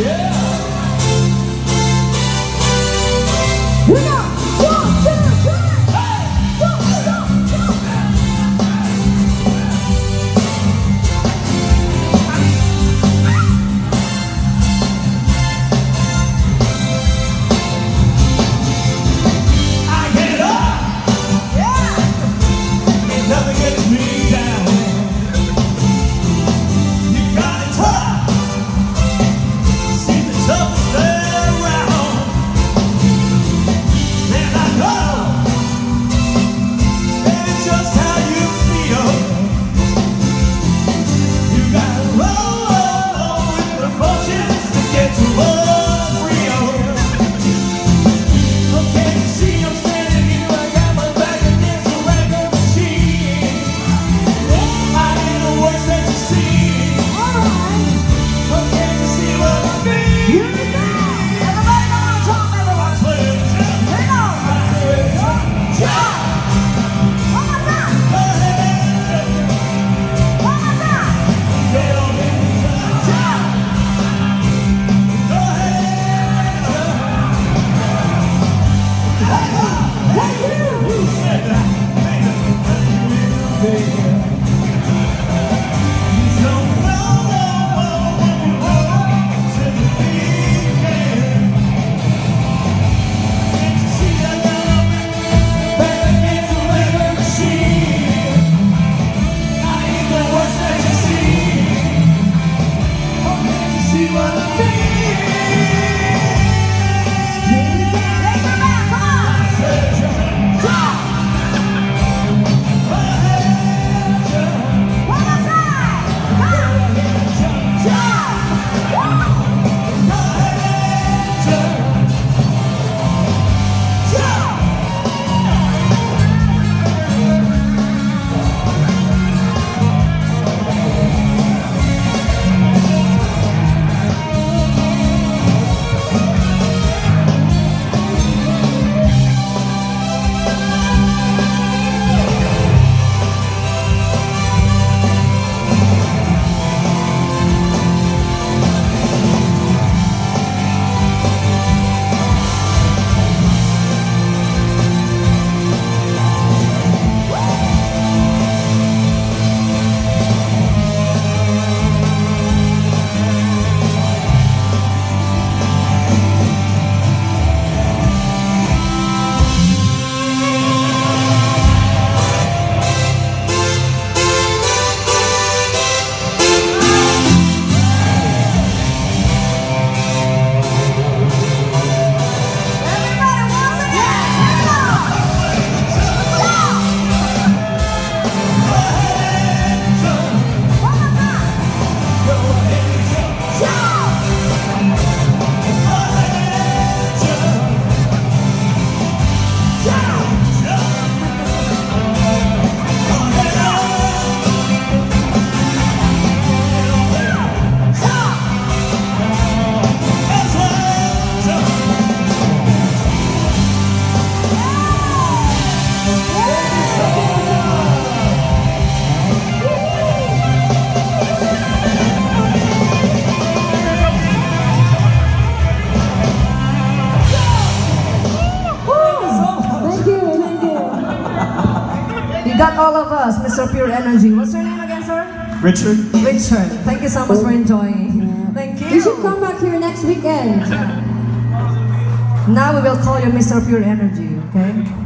Yeah! Oh. got all of us, Mr. Pure Energy. What's your name again, sir? Richard. Richard. Thank you so much for enjoying. Thank you. You should come back here next weekend. Now we will call you Mr. Pure Energy, okay?